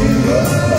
Senhor.